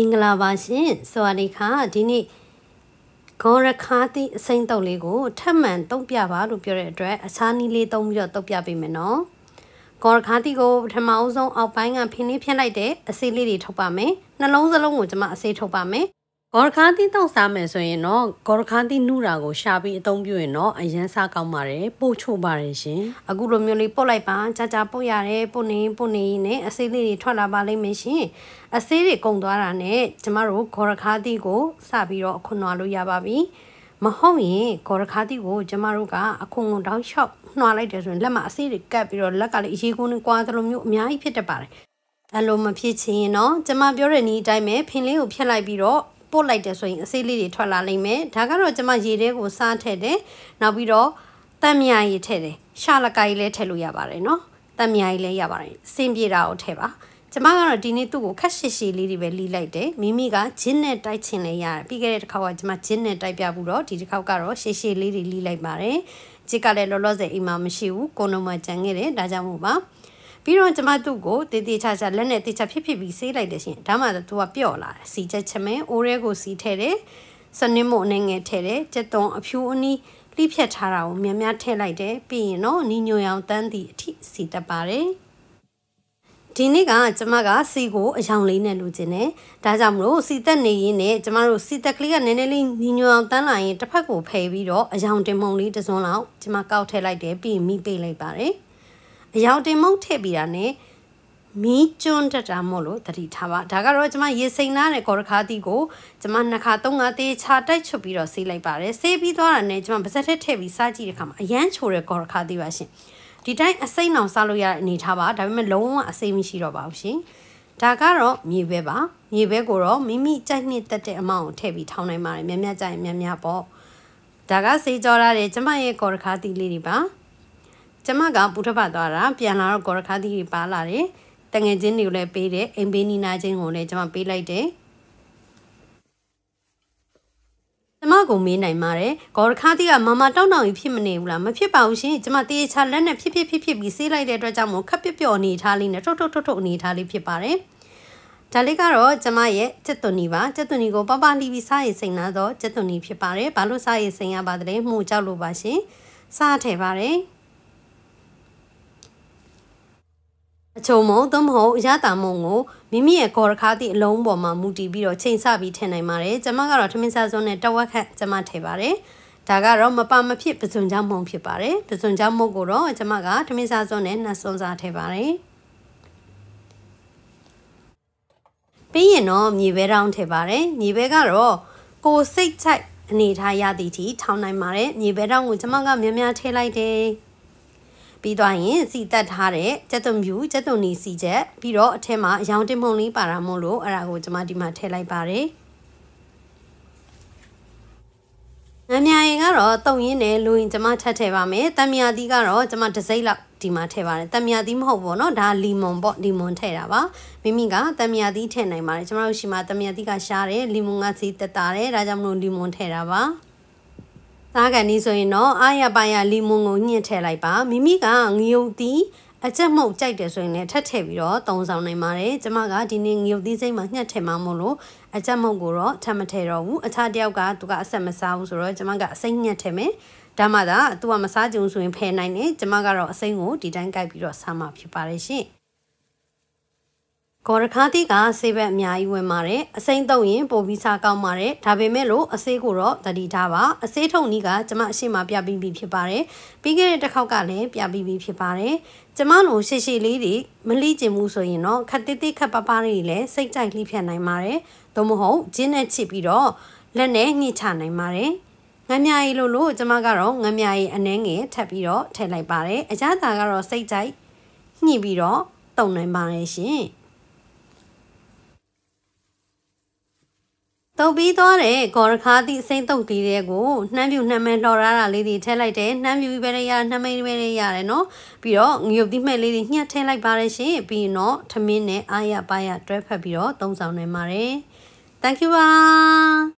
င်္ဂလာပါရှင်စဝါဒီခါဒီနေ့ဂေါရခါတိအစိမ့်တုပ်လေးကိုထပ်မံတုံးပြပါလို့ပြောတဲ့အတွက်အခြားနည်းလေးတုံးပြီးတော့တုံးပြပေးမယ်နော်ဂေါရခါတိကိုပထမအဆုံးအောက်ပိုင်းကဖင်းလေးဖြန့်လိုက်တဲ့အစေးလေးတွေထုတ်ပါမယ်နှလုံးစလုံးကိုကျွန်မအစေးထုတ်ပါမယ် ဂေါ်ရခါသီးတောက်စားမယ်ဆိုရင်တော့ဂေါ်ရခါသီးနုတာကိုရှာပြီးအသုံးပြုရင်တော့အရန်စားကောင်းပါတယ်ပို့ချို့ပါတယ်ရှင်အခုလိုမျိုးလေးပုတ်လိုက်ပါကြာကြာပုတ်ရတယ်ပုတ်နေပုတ်နေနဲ့အဆေးလေးတွေထွက်လာပါလိမ့်မယ်ရှင်အဆေးတွေကုန်သွားတာနဲ့ကျမတို့ဂေါ်ရခါသီးကိုစပြီးတော့အခွန်နွားလို့ရပါပြီမဟုတ်ရင်ဂေါ်ရခါသီးကိုကျမတို့ကအခွန်ကိုတောင်းလျှောက်နှွားလိုက်တယ်ဆိုရင်လက်မှာအဆေးတွေကပ်ပြီးတော့လက်ကလည်းအရေးကုန်နဲ့ကွာသလိုမျိုးအများကြီးဖြစ်တတ်ပါတယ်အဲ့လိုမဖြစ်ချင်ရင်တော့ကျမပြောတဲ့နည်းအတိုင်းပဲဖင်လေးကိုဖြတ်လိုက်ပြီးတော့ ပို့လိုက်တယ်ဆိုရင်အစိလေးတွေထွက်လာလိမ့်မယ်ဒါကတော့ကျွန်မရေထဲကိုစားထည့်တယ်နောက်ပြီးတော့တမ်းမြားရေထည့်တယ်ရှာလကာကြီးလည်းထည့်လို့ရပါတယ်နော်တမ်းမြားကြီးလည်းရပါတယ်စင်ပြေတာကိုထည့်ပါကျမကတော့ဒီနေ့သူ့ကိုခက်ရှည်ရှည်လေးတွေပဲလီးလိုက်တယ်မိမိကဂျင်းနဲ့တိုက်ချင်လဲရတယ်ပြီးခဲ့တဲ့တစ်ခါကကျမဂျင်းနဲ့တိုက်ပြဘူးတော့ဒီတစ်ခါကတော့ရှည်ရှည်လေးတွေလီးလိုက်ပါတယ်ဂျစ်ကလည်းလောလောဆယ်အိမ်မှာမရှိဘူးကိုနုံမှာကြံခဲ့တယ်ဒါကြောင့်မို့ပါ ပြီးတော့ကျမသူ့ကိုတေးသေးချာချာလက်နဲ့တေးချာဖြစ်ဖြစ်ပြီးဆေးလိုက်တယ်ရှင်ဒါမှသူကပျော့လာတယ်စီချက်ချမဲအိုးရဲကိုစီထဲတယ်စနစ်မို့အနေငယ်ထဲတယ်ကျက်သွန်အဖြူအနီးလိဖြတ်ထားတာကိုများများထည့်လိုက်တယ်ပြီးရင်တော့နီညိုရောင်တန်းသည့်အထိစီတတ်ပါတယ်ဒီနေ့ကကျမကစီကိုအယောင်လေးနဲ့လူကျင်တယ်။ဒါကြောင့်မလို့စီတက်နေရင်းနဲ့ကျမတို့စီတက်ကလေးကနည်းနည်းလေးညီညွတ်အောင်တန်းလာရင်တစ်ဖက်ကိုဖယ်ပြီးတော့အယောင်တင်မုံလေးတစ်စွန်းလောက်ကျမကောက်ထည့်လိုက်တယ်ပြီးရင်မိပေးလိုက်ပါတယ်။ အယောင်တင်မုတ်ထည့်ပြီးတာနဲ့မီးကျွန်းတက်တာမို့လို့တတိထားပါဒါကတော့ကျွန်မရေစိန်နားတဲ့ကော်ရခါတီကိုကျွန်မနှစ်ခါသုံးခါသေးချာတိုက်ချွတ်ပြီးတော့ဆေးလိုက်ပါတယ်ဆေးပြီးသွားတာနဲ့ကျွန်မပါစက်ထည့်ထည့်ပြီးစားကြည့်တဲ့အခါမှာအရန်ချိုတဲ့ကော်ရခါတီပါရှင်ဒီတိုင်းအစိမ့်အောင်စားလို့ရတဲ့အနေထားပါဒါပေမဲ့လုံးဝအစိမ့်မရှိတော့ပါဘူးရှင်ဒါကတော့မြေပဲပါမြေပဲကိုတော့မိမိကြိုက်နှစ်တက်တဲ့အမောင့်ကိုထည့်ပြီးထောင်းနိုင်ပါတယ်များများကြိုက်များများပေါ့ဒါကစေးကြောရတဲ့ကျမရဲ့ကော်ရခါတီလေးတွေပါ ကျမကပူထပတ်သွားတာပြန်လာတော့ကော်ရခါသီးတွေပါလာတယ်တငယ်ချင်းတွေကိုလည်းပေးတယ်အိမ်ပေးနီနာချင်းကိုလည်းကျမပေးလိုက်တယ်ကျမကိုမေးနိုင်ပါတယ်ဂေါ်ရခါတီကမမတောင်းတောင်းကြီးဖြစ်မနေဘူးလားမဖြစ်ပါဘူးရှင်ကျမတေးချလက်နဲ့ဖြစ်ဖြစ်ဖြစ်ဖြစ်ပြီးဆေးလိုက်တဲ့အတွက်ကြောင့်မို့ခက်ပြပြော့အနေထားလေးနဲ့ထုတ်ထုတ်ထုတ်ထုတ်အနေထားလေးဖြစ်ပါတယ်ဒါလေးကတော့ကျမရဲ့ကျက်သွန်နီပါကျက်သွန်နီကိုပပလီပြီးစားရည်စိန်လာတော့ကျက်သွန်နီဖြစ်ပါတယ်ဘာလို့စားရည်စိန်ရပါသလဲမှုကြောက်လို့ပါရှင်စားထည့်ပါတယ် အချုံမုံသို့မဟုတ်အရတာမုံကိုမိမိရဲ့ကော်ရခါသည့်အလုံးပေါ်မှာမူတည်ပြီးတော့ချိန်ဆပြီးထည့်နိုင်ပါတယ်ကျွန်မကတော့ထမင်းစားစုံနဲ့တဝက်ခန့်ကျွန်မထည့်ပါတယ်ဒါကတော့မပါမဖြစ်ပစွန်ချောင်းမုံဖြစ်ပါတယ်ပစွန်ချောင်းမုံကိုတော့ကျွန်မကထမင်းစားစုံနဲ့နှစွန်စားထည့်ပါတယ်ပြီးရင်တော့မြေပဲတောင်းထည့်ပါတယ်မြေပဲကတော့ကိုစိတ်ချိုက်အနေထားရသည့်ထိထောင်းနိုင်ပါတယ်မြေပဲတောင်းကိုကျွန်မကများများထည့်လိုက်တယ် ပြီးသွားရင်စီတက်ထားတဲ့ကျက်သွန်မြူကျက်သွန်နီစီချက်ပြီးတော့အထက်မှာအယောင်တင်မုံလေးပါတာမို့လို့အဲ့ဒါကိုကျွန်မဒီမှာထည့်လိုက်ပါတယ်။ငံမြာရင်ကတော့တုံရင်းနဲ့လူရင်ကျွန်မထပ်ထည့်ပါမယ်။တံမြာသီးကတော့ကျွန်မဒစိမ့်လောက်ဒီမှာထည့်ပါတယ်။တံမြာသီးမဟုတ်ပေါ့နော်။ဒါလီမွန်ပေါ့လီမွန်ထည့်တာပါ။မိမိကတံမြာသီးထည့်နိုင်ပါတယ်။ကျွန်မတို့ရှိမှာတံမြာသီးကရှားတယ်လီမွန်ကစီတက်တာတယ်။ဒါကြောင့်မလို့လီမွန်ထည့်တာပါ။ သားကန်ဒီဆိုရင်တော့အာရပါရလီမွန်ကိုညှင့်ထည့်လိုက်ပါမိမိကငရုတ်တီးအချက်မှုတ်ကြိုက်တယ်ဆိုရင်လည်းထပ်ထည့်ပြီးတော့တုံဆောင်နိုင်ပါတယ်ကျမကဒီနေ့ငရုတ်သီးစိမ့်မှာညှက်ထည့်မှမို့လို့အချက်မှုတ်ကိုတော့ထပ်မထည့်တော့ဘူးအခြားတယောက်ကသူကအဆက်မစားဘူးဆိုတော့ကျမကအစိမ့်ညှက်ထည့်မယ်ဒါမှသာသူကမစားကြုံဆိုရင်ဖယ်နိုင်တယ်ကျမကတော့အစိမ့်ကိုဒီတိုင်းကြိုက်ပြီးတော့စားမှဖြစ်ပါတယ်ရှင် ကော်ရခါတိကဆေးဘက်အများကြီးဝင်ပါတယ်အစိမ့်တော့ရင်ပိုပြီးစားကောင်းပါတယ်ဒါပေမဲ့လို့အဆေးကိုတော့တတိထားပါအဆေးထုံနီးကကျမအရှိမပြပြီးပြီဖြစ်ပါတယ်ပြီးခဲ့တဲ့တစ်ခေါက်ကလည်းပြပြီးပြီဖြစ်ပါတယ်ကျမလိုရှည်ရှည်လေးတွေမလိကျင်မှုဆိုရင်တော့ခက်တိတိခက်ပပတွေလည်းစိတ်ကြိုက်လှိဖြတ်နိုင်ပါတယ်သို့မဟုတ်ဂျင်းနဲ့ချစ်ပြီးတော့လက်နဲ့ညှိချနိုင်ပါတယ်ငမြရီလို့လို့ကျမကတော့ငမြရီအနှဲငယ်ထပ်ပြီးတော့ထည့်လိုက်ပါတယ်အကြတာကတော့စိတ်ကြိုက်ညှိပြီးတော့တုံနိုင်ပါတယ်ရှင် တုပ်ပြီးသွားတဲ့ဂေါ်ရခါသည့်စိမ့်တုပ်တီးတဲ့ကိုနှမ်းပြူနှမ်းမဲလှော်ရတာလေးတွေထည့်လိုက်တယ်နှမ်းပြူပဲရနှမ်းမဲပဲရတယ်နော်ပြီးတော့ငရုတ်သီးမဲ့လေးတွေညှက်ထည့်လိုက်ပါတယ်ရှင်ပြီးတော့ထမင်းနဲ့အားရပါရတွဲဖက်ပြီးတော့သုံးဆောင်နိုင်ပါတယ် Thank you ပါ